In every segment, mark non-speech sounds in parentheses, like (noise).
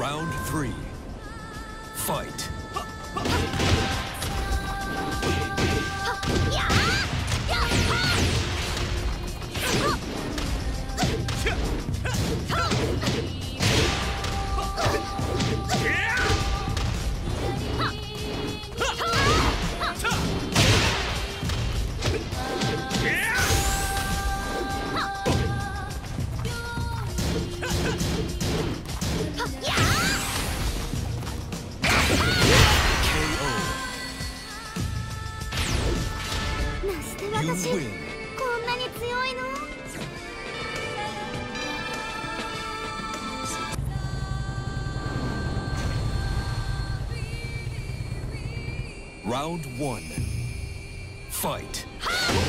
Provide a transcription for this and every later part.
Round three. Fight. 私 win. こんなに強いの Round one. Fight. 行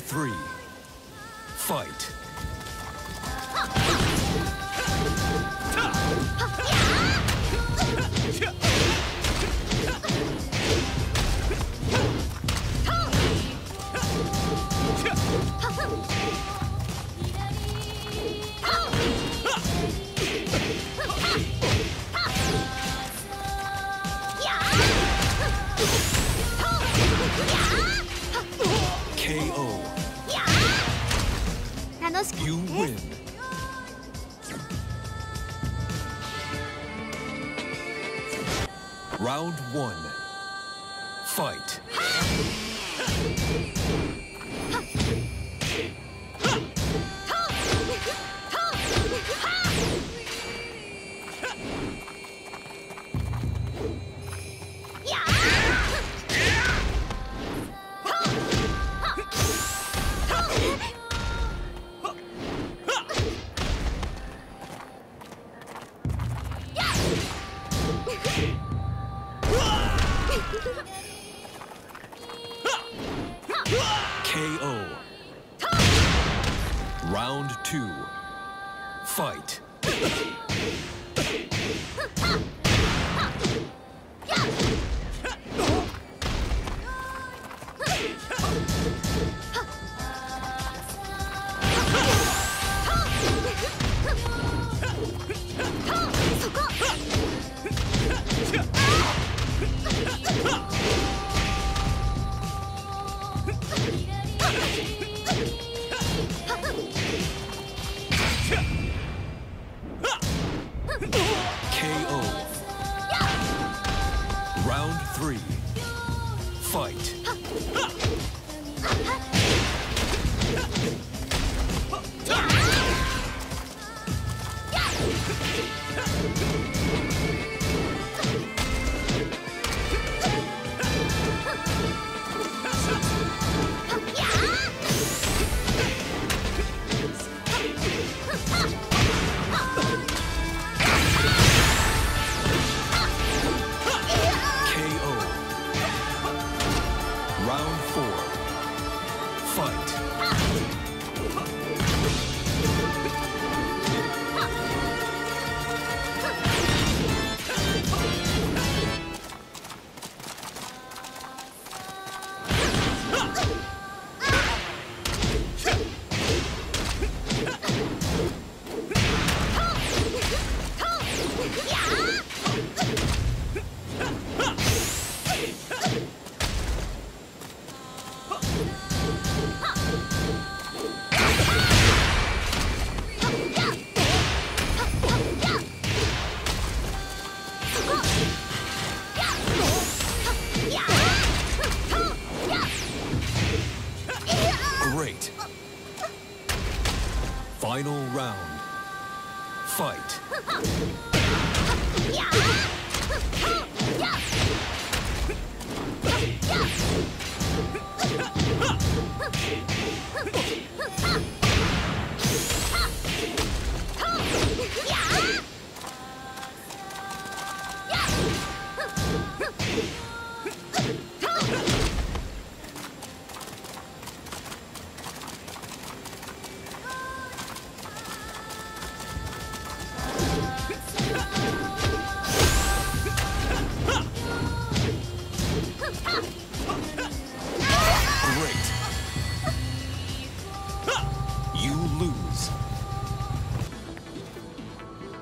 Three. Fight. Let's get You win. Round one. Fight. (laughs) Let's go.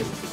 KO.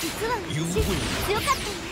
実は私強かったんだ